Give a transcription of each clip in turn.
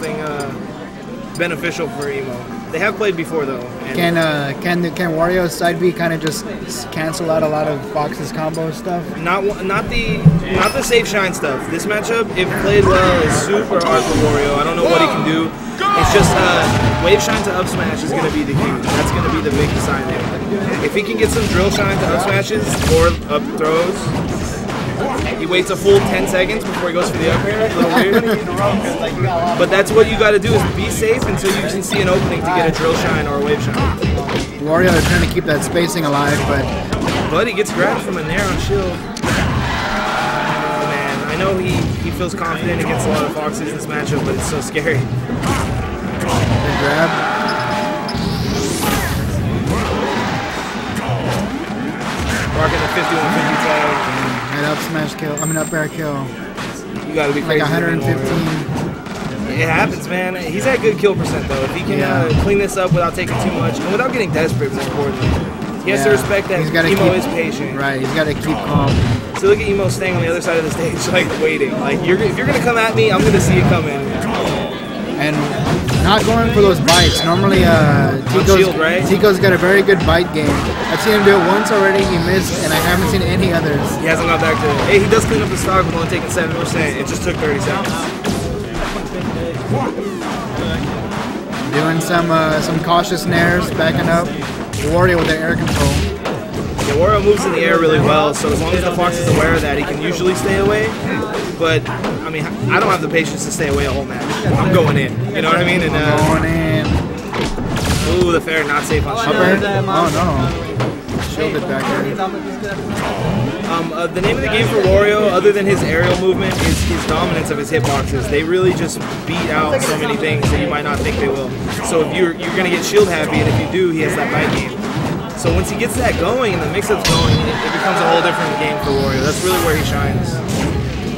something uh, beneficial for Emo. They have played before though. Can uh, can the, can Wario's side B kind of just cancel out a lot of Fox's combo stuff? Not not the not the safe shine stuff. This matchup, if played well, is super hard for Wario. I don't know what he can do. It's just uh, wave shine to up smash is gonna be the key. That's gonna be the big deciding. If he can get some drill shine to up smashes or up throws, he waits a full 10 seconds before he goes for the up air. A little weird. But that's what you got to do is be safe until you can see an opening to get a drill shine or a wave shine. Wario is trying to keep that spacing alive, but But he gets grabbed from a nair on shield. Oh man, I know he, he feels confident against a lot of foxes in this matchup, but it's so scary. the grab. Rocking the 51 50 tag. Up smash kill. I mean up air kill. You gotta be Like crazy. to 115. It happens, man. He's at good kill percent though. If he can Yeah. uh, clean this up without taking too much and without getting desperate, more importantly. He has to respect that He's gotta Emo keep- is patient. Right, he's got to keep calm. So look at Emo staying on the other side of the stage, like waiting. Like you're if you're gonna come at me, I'm gonna see it coming. and not going for those bites. Normally, uh, Tico's, shield, right? Tico's got a very good bite game. I've seen him do it once already. He missed, and I haven't seen any others. He hasn't got back to it. Hey, he does clean up the stock with only taking seven percent. It just took 30 seconds. Doing some uh, some cautious nairs, backing up. Wario with the air control. Yeah, Wario moves in the air really well, so as long as the fox is aware of that, he can usually stay away. But I mean, I don't have the patience to stay away a whole match. I'm going in. You know what I mean? And uh, Going in. ooh, the fair not safe on Up shield. air. Oh no. Shielded back there. Um, uh, the name of the game for Wario, other than his aerial movement, is his dominance of his hitboxes. They really just beat out so many things that you might not think they will. So if you're you're gonna get shield happy, and if you do, he has that bite game. So once he gets that going and the mix-up's going, it, it becomes a whole different game for Wario. That's really where he shines.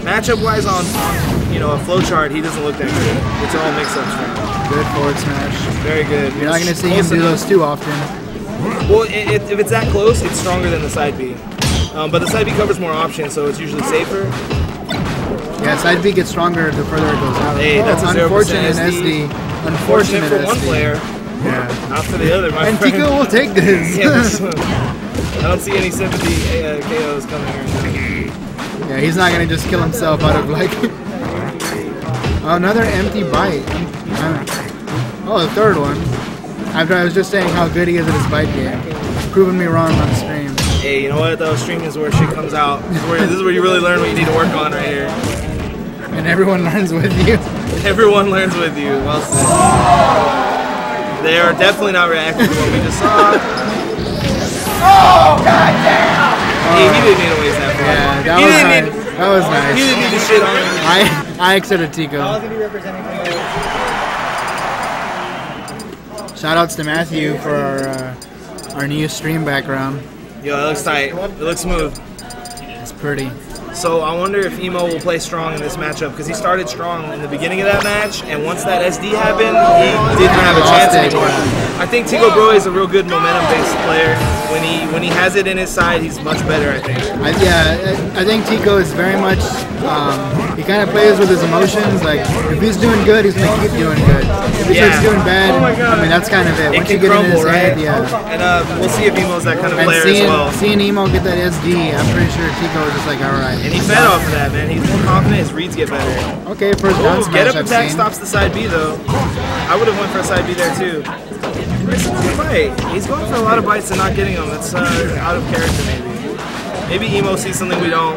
Matchup-wise, on, on you know a flowchart, he doesn't look that good. It's all mix-ups for him. Good forward smash. Very good. You're not going to see him do enough. those too often. Well, i i if it's that close, it's stronger than the side B. Um, but the side B covers more options, so it's usually safer. Yeah, side B gets stronger the further it goes out. Hey, that's a 0% unfortunate SD. SD. Fortunate Unfortunate for one player, Yeah. not for the other. My And friend. Tico will take this. Yes. I don't see any sympathy uh, KOs coming here. Yeah, he's not gonna just kill himself out of like another empty bite. Oh, the third one. After I was just saying how good he is at his bite game, proving me wrong on stream. Hey, you know what though? Streaming is where shit comes out. This is where, this is where you really learn what you need to work on right here. And everyone learns with you. Everyone learns with you. Well said. They are definitely not reacting to what we just saw. Oh goddamn! He, he didn't need to waste that. far. Yeah, that he was didn't nice. Need, That was he didn't need to shit on him. I I accepted Tico. Shout outs to Matthew for our uh, our new stream background. Yo, it looks tight. It looks smooth. It's pretty. So I wonder if Emo will play strong in this matchup because he started strong in the beginning of that match, and once that SD happened, he didn't have a chance anymore. I think Tico Bro is a real good momentum-based player. When he when he has it in his side, he's much better. I think. I, yeah, I I think Tico is very much. Um, he kind of plays with his emotions. Like if he's doing good, he's gonna keep doing good. If he Yeah. starts doing bad, Oh my God. I mean that's kind of it. It Once can you get in crumble, his right? head, yeah. And uh, we'll see if Emo's that kind of And player seeing as well. seeing Emo get that SD, I'm pretty sure Tico was just like, all right. And he fed off of that, man. He's more confident. His reads get better. Okay, first down Ooh, smash get up I've attack seen. stops the side B though. I would have went for a side B there too. It's another bite. He's going for a lot of bites and not getting them. That's uh, out of character maybe. Maybe Emo sees something we don't.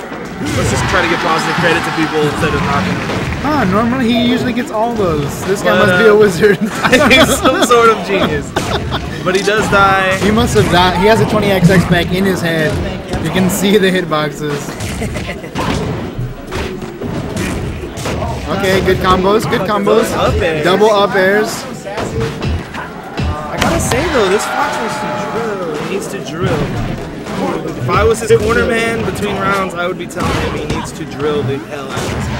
Let's just try to give positive credit to people instead of knocking them. Huh, normally he usually gets all those. This guy But, must be uh, a wizard. He's some sort of genius. But he does die. he must have died. He has a 20XX hack in his head. You can see the hitboxes. Okay, good combos, good combos. Double up airs. I gotta say though, this Fox needs to drill. He needs to drill. If I was his corner man between rounds, I would be telling him he needs to drill the hell out of this.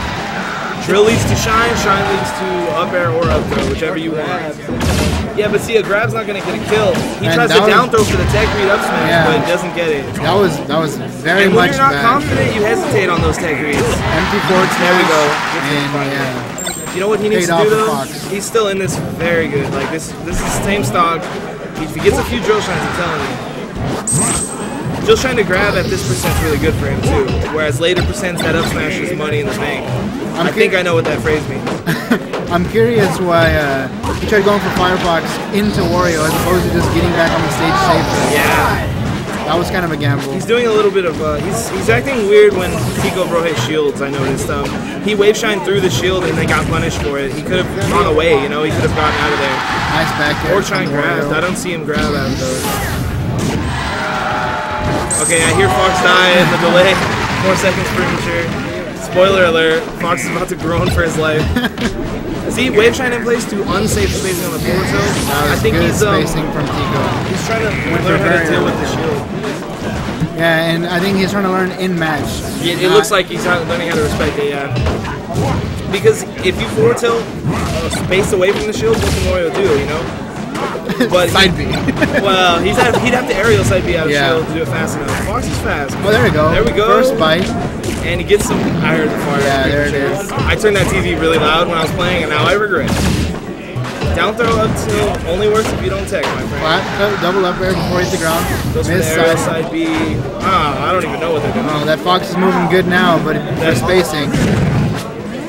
Drill leads to shine, shine leads to up air or up throw, whichever you want. Yeah, but see, a grab's not gonna get a kill. He And tries to down throw for the tech read up smash, Yeah. but doesn't get it. That was that was very And when much you're not bad. confident, you hesitate on those tech reads. Empty forward There we go. And yeah, You know what he needs to do though? Fox. He's still in this very good. Like this, this is the same stock. If he gets a few drill shines, I'm telling you. Drill trying to grab at this percent's really good for him too. Whereas later percents, that up smash is money in the bank. I'm I think I know what that phrase means. I'm curious why uh, he tried going for Firefox into Wario as opposed to just getting back on the stage safely. Yeah. That was kind of a gamble. He's doing a little bit of, uh, he's, he's acting weird when Tico bro hit shields, I noticed. Um, he wave shined through the shield and then got punished for it. He could have gone away, you know, he could have gotten out of there. Nice back there. Or try and grab. I don't see him grab out of those. Okay, I hear Fox die in the delay. Four seconds premature. Spoiler alert, Fox is about to groan for his life. See, wave shine in place to unsafe spacing on the forward tilt. I think he's um, spacing from Tico. he's trying to learn how to deal with the shield. Yeah, and I think he's trying to learn in match. It, it looks like he's not learning how to respect it, yeah. Because if you forward tilt uh, space away from the shield, what can Wario do, you know? But he- side B. well, he's have, he'd have to aerial side B out of Yeah. shield to do it fast enough. Fox is fast. oh, there we go. There we go. First bite. And he gets some. I heard the fart. Yeah, there it is. I turned that TV really loud when I was playing, and now I regret. it. Down throw up tilt only works if you don't tech, my friend. Flat, double up air before he hits the ground. Miss side. side B. Ah, I don't even know what they're doing. Oh, that Fox is moving good now, but for spacing.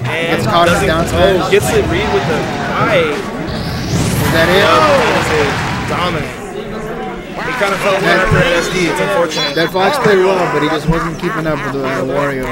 And Gets caught in doesn't- down Oh, smash. gets it read with the eye. Is that it? That is. Dominant. He kind of fell apart after SD. It's unfortunate. That Fox played well, but he just wasn't keeping up with uh, Wario.